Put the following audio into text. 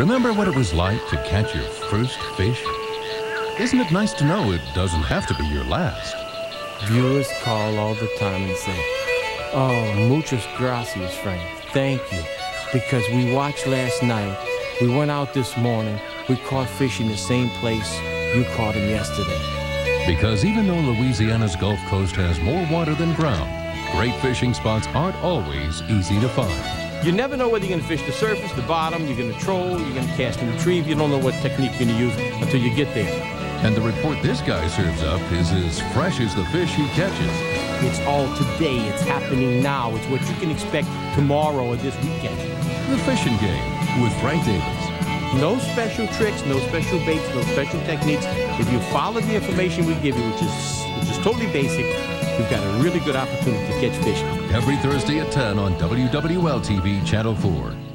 Remember what it was like to catch your first fish? Isn't it nice to know it doesn't have to be your last? Viewers call all the time and say, Oh, muchas gracias, Frank. Thank you. Because we watched last night, we went out this morning, we caught fish in the same place you caught them yesterday. Because even though Louisiana's Gulf Coast has more water than ground, great fishing spots aren't always easy to find. You never know whether you're going to fish the surface, the bottom, you're going to troll, you're going to cast and retrieve. You don't know what technique you're going to use until you get there. And the report this guy serves up is as fresh as the fish he catches. It's all today. It's happening now. It's what you can expect tomorrow or this weekend. The Fishing Game with Frank Davis. No special tricks, no special baits, no special techniques. If you follow the information we give you, which is which is totally basic, you've got a really good opportunity to catch fish. Every Thursday at 10 on WWL TV Channel 4.